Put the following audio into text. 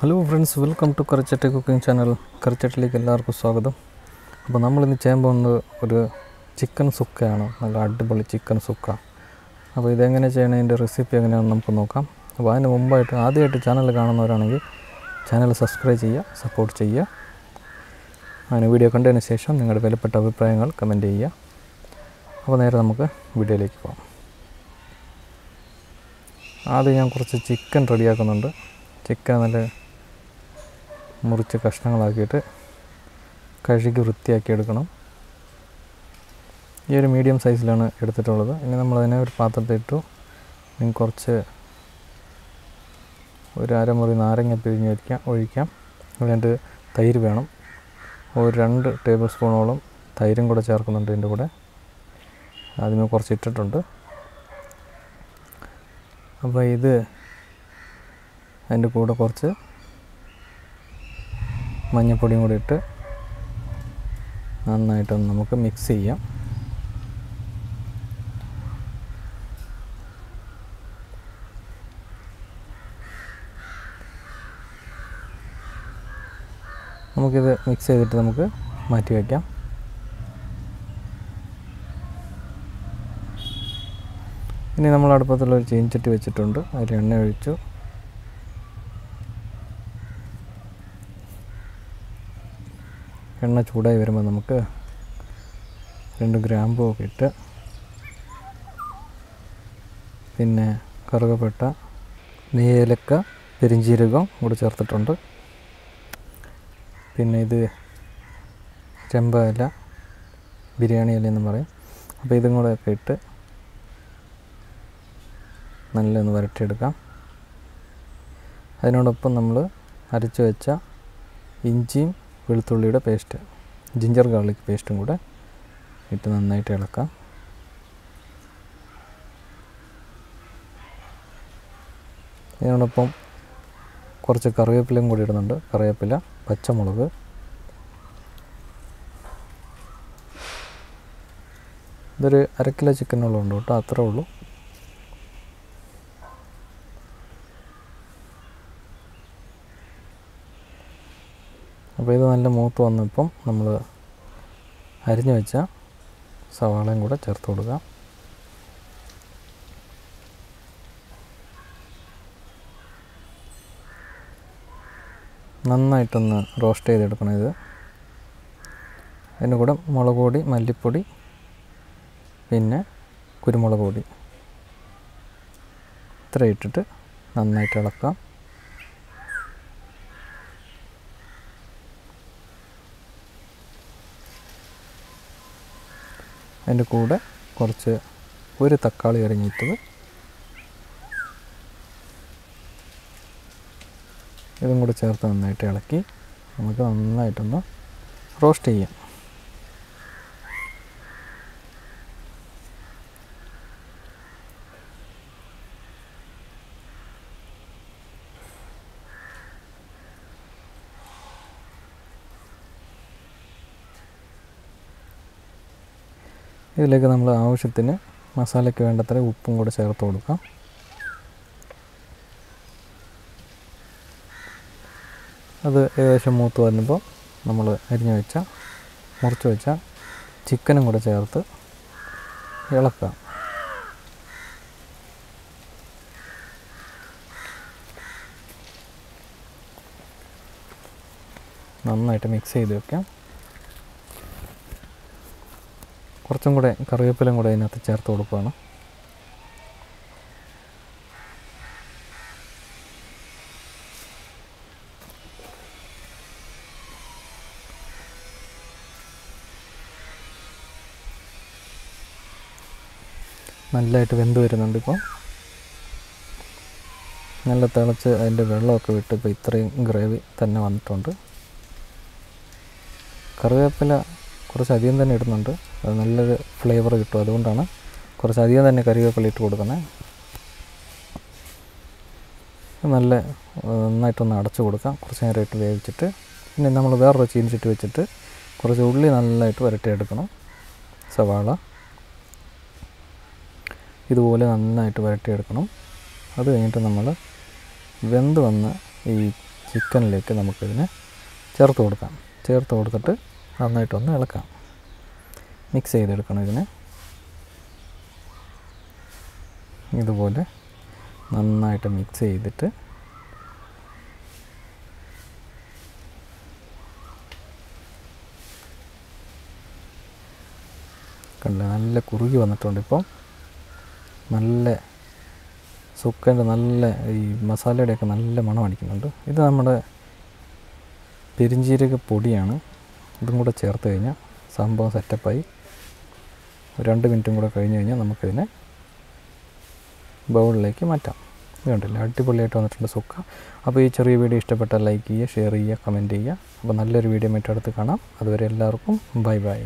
Hello friends welcome to Karichatti cooking channel കറിച്ചട്ടിലേക്ക് എല്ലാവർക്കും സ്വാഗതം. അപ്പോൾ നമ്മളിന്ന് ചെയ്യാൻ പോകുന്നത് ഒരു ചിക്കൻ സുക്കയാണ് നല്ല അടിപൊളി ചിക്കൻ സുക്ക അപ്പോൾ ഇതെങ്ങനെ ചെയ്യണതിന്റെ റെസിപ്പി എങ്ങനെയാണെന്ന് നമുക്ക് നോക്കാം. അപ്പോൾ അതിന് മുമ്പായിട്ട് ആദ്യമായിട്ട് ചാനൽ കാണുന്നവരാണെങ്കിൽ ചാനൽ സബ്സ്ക്രൈബ് ചെയ്യുക സപ്പോർട്ട് ചെയ്യുക. അതിന് വീഡിയോ കണ്ടതിന് ശേഷം നിങ്ങളുടെ വിലപ്പെട്ട അഭിപ്രായങ്ങൾ കമന്റ് ചെയ്യുക. അപ്പോൾ നേരെ നമുക്ക് വീഡിയോയിലേക്ക് പോകാം. ആദ്യം ഞാൻ കുറച്ച് ചിക്കൻ റെഡിയാക്കുന്നുണ്ട് ചിക്കൻ നല്ല മുറിച്ച് കഷ്ണങ്ങളാക്കിയിട്ട് കഴുകി വൃത്തിയാക്കി എടുക്കണം. ഈ ഒരു മീഡിയം സൈസിലാണ് എടുത്തിട്ടുള്ളത്. ഇനി നമ്മളതിനെ ഒരു പാത്രത്തിലിട്ടു ഇനി കുറച്ച് ഒരു അരമുറി നാരങ്ങ പിഴിഞ്ഞ് വയ്ക്കാം ഒഴിക്കാം. അതിന്റെ തൈര് വേണം. ഒരു രണ്ട് ടേബിൾ സ്പൂണോളം തൈരും കൂടെ ചേർക്കുന്നുണ്ട് ഇതിന്റെ കൂടെ. ആദ്യമേ കുറച്ച് ഇട്ടിട്ടുണ്ട്. അപ്പോൾ ഇത് അതിന്റെ കൂടെ കുറച്ച് മഞ്ഞൾപ്പൊടിയും കൂടി ഇട്ട് നന്നായിട്ടൊന്ന് നമുക്ക് മിക്സ് ചെയ്യാം. നമുക്കിത് മിക്സ് ചെയ്തിട്ട് നമുക്ക് മാറ്റി വയ്ക്കാം ഇനി നമ്മൾ അടുപ്പത്തുള്ള ഒരു ചീൻചട്ടി വെച്ചിട്ടുണ്ട്. അതിൽ എണ്ണ ഒഴിച്ചു. എണ്ണ ചൂടായി വരുമ്പോൾ നമുക്ക് രണ്ട് ഗ്രാമ്പൊക്കെ ഇട്ട് പിന്നെ കറുകപ്പെട്ട നീലക്ക പെരിഞ്ചീരകം കൂടെ ചേർത്തിട്ടുണ്ട്. പിന്നെ ഇത് ചെമ്പ ഇല ബിരിയാണി ഇല എന്ന് പറയും. അപ്പോൾ ഇതും കൂടെ ഒക്കെ ഇട്ട് നല്ലൊന്ന് വരട്ടിയെടുക്കാം. അതിനോടൊപ്പം നമ്മൾ അരച്ചു വെച്ച ഇഞ്ചിയും വെളുത്തുള്ളിയുടെ പേസ്റ്റ് ജിഞ്ചർ ഗാർലിക് പേസ്റ്റും കൂടെ ഇട്ട് നന്നായിട്ട് ഇളക്കാം. ഇതിനോടൊപ്പം കുറച്ച് കറിവേപ്പിലയും കൂടി ഇടുന്നുണ്ട്. കറിവേപ്പില പച്ചമുളക് ഇതൊരു അര കിലോ ചിക്കനോളം ഉണ്ട് കേട്ടോ അത്രേ ഉള്ളൂ. അപ്പോൾ ഇത് നല്ല മൂത്ത് വന്നപ്പം നമ്മൾ അരിഞ്ഞു വെച്ച സവാളയും കൂടെ ചേർത്ത് കൊടുക്കുക. നന്നായിട്ടൊന്ന് റോസ്റ്റ് ചെയ്തെടുക്കണം ഇത്. അതിന്റെ കൂടെ മുളക് പൊടി മല്ലിപ്പൊടി പിന്നെ കുരുമുളക് പൊടി. ഇത്ര ഇട്ടിട്ട് നന്നായിട്ട് ഇളക്കാം. അതിന്റെ കൂടെ കുറച്ച് ഒരു തക്കാളി അരിഞ്ഞിട്ടത് ഇതും കൂടെ ചേർത്ത് നന്നായിട്ട് ഇളക്കി നമുക്ക് നന്നായിട്ടൊന്ന് റോസ്റ്റ് ചെയ്യാം. ഇതിലേക്ക് നമ്മൾ ആവശ്യത്തിന് മസാലയ്ക്ക് വേണ്ടത്ര ഉപ്പും കൂടെ ചേർത്ത് കൊടുക്കാം. അത് ഏകദേശം മൂത്ത് വരുമ്പോൾ നമ്മൾ അരിഞ്ഞു വെച്ച മുറിച്ച് വെച്ച ചിക്കനും കൂടെ ചേർത്ത് ഇളക്കാം. നന്നായിട്ട് മിക്സ് ചെയ്ത് വെക്കാം. കുറച്ചും കൂടെ കറിവേപ്പിലും കൂടെ അതിനകത്ത് ചേർത്ത് കൊടുക്കുകയാണ്. നല്ലതായിട്ട് വെന്ത് വരുന്നുണ്ട് ഇപ്പോൾ നല്ല തിളച്ച് അതിന്റെ വെള്ളമൊക്കെ വിട്ട് ഇപ്പോൾ ഇത്രയും ഗ്രേവി തന്നെ വന്നിട്ടുണ്ട്. കറിവേപ്പില കുറച്ച് അധികം തന്നെ ഇടുന്നുണ്ട്. അത് നല്ലൊരു ഫ്ലേവർ കിട്ടും. അതുകൊണ്ടാണ് കുറച്ച് അധികം തന്നെ കറിവേപ്പില ഇട്ട് കൊടുക്കുന്നത്. നല്ല നന്നായിട്ടൊന്ന് അടച്ചു കൊടുക്കാം. കുറച്ച് നേരമായിട്ട് വേവിച്ചിട്ട്. പിന്നെ നമ്മൾ വേറൊരു ചീനിച്ചിട്ട് വെച്ചിട്ട് കുറച്ച് ഉള്ളി നല്ലതായിട്ട് വരട്ടിയെടുക്കണം. സവാള. ഇതുപോലെ നന്നായിട്ട് വരട്ടിയെടുക്കണം. അത് കഴിഞ്ഞിട്ട് നമ്മൾ വെന്ത് വന്ന ഈ ചിക്കനിലേക്ക് നമുക്കിതിനെ ചേർത്ത് കൊടുക്കാം. ചേർത്ത് കൊടുത്തിട്ട് നന്നായിട്ടൊന്ന് ഇളക്കാം. മിക്സ് ചെയ്തെടുക്കണം ഇതിനെ. ഇതുപോലെ നന്നായിട്ട് മിക്സ് ചെയ്തിട്ട് കണ്ടില്ല? നല്ല കുറുകി വന്നിട്ടുണ്ട് ഇപ്പം. നല്ല സുക്കേന്റെ നല്ല ഈ മസാലയുടെയൊക്കെ നല്ല മണം അടിക്കുന്നുണ്ട്. ഇത് നമ്മുടെ പെരിഞ്ചീരക പൊടിയാണ്. ഇതും കൂടെ ചേർത്ത് കഴിഞ്ഞാൽ സംഭവം സെറ്റപ്പായി. രണ്ട് മിനിറ്റും കൂടെ കഴിഞ്ഞ് കഴിഞ്ഞാൽ നമുക്കിതിനെ ബൗളിലേക്ക് മാറ്റാം. ഇത് കണ്ടില്ല? അടിപൊളിയായിട്ട് വന്നിട്ടുണ്ട് സുക്ക. അപ്പോൾ ഈ ചെറിയ വീഡിയോ ഇഷ്ടപ്പെട്ടാൽ ലൈക്ക് ചെയ്യുക ഷെയർ ചെയ്യുക കമന്റ് ചെയ്യുക. അപ്പോൾ നല്ലൊരു വീഡിയോ മറ്റടുത്ത് കാണാം. അതുവരെ എല്ലാവർക്കും ബൈ ബൈ.